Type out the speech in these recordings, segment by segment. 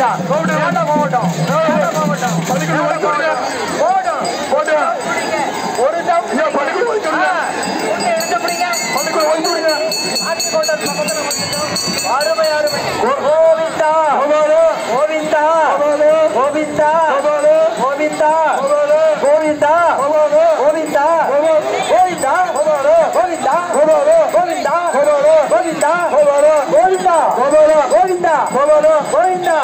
மாவட்டம் மாவட்டம் மாவட்டம் ஓடும் ஓடும் ஒரு டம் அருமை அருமை. கோவிந்தா. கோவிந்தா. கோவிந்தா. கோவிந்தா. கோவிந்தா. கோவிந்தா. கோவிந்தா. கோவிந்தா. கோவிந்தா. கோவிந்தா. గోవిందా గోవిందా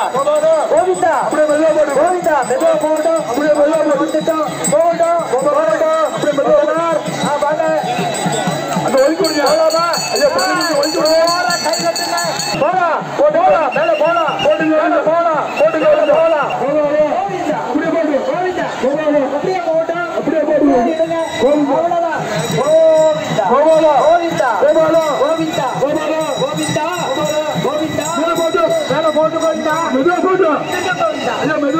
గోవిందా అప్పుడే వెళ్ళబడు గోవిందా పెద్ద పోవడం అప్పుడే వెళ్ళబడు పోవడం 每队扣球每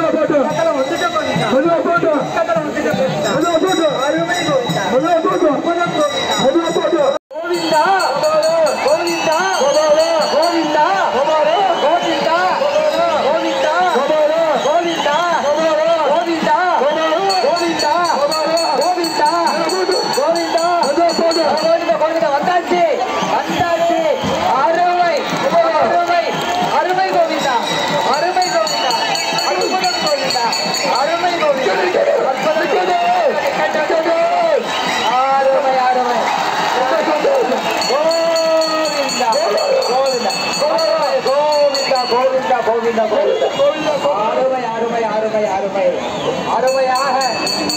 அருமை அருமை அருமை அருமை அருமையாக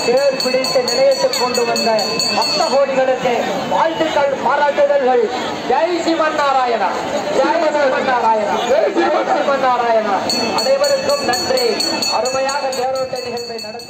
தேர் பிடித்து நிலையத்துக் கொண்டு வந்த பக்த கோடிகளுக்கு வாழ்த்துக்கள் பாராட்டுதல்கள். ஜெய் சிவன் நாராயணா ஜெய் சிவன் நாராயணா ஜெய் சிவன் நாராயணா அனைவருக்கும் நன்றி. அருமையாக தேரோட்ட நிகழ்வை நடத்தி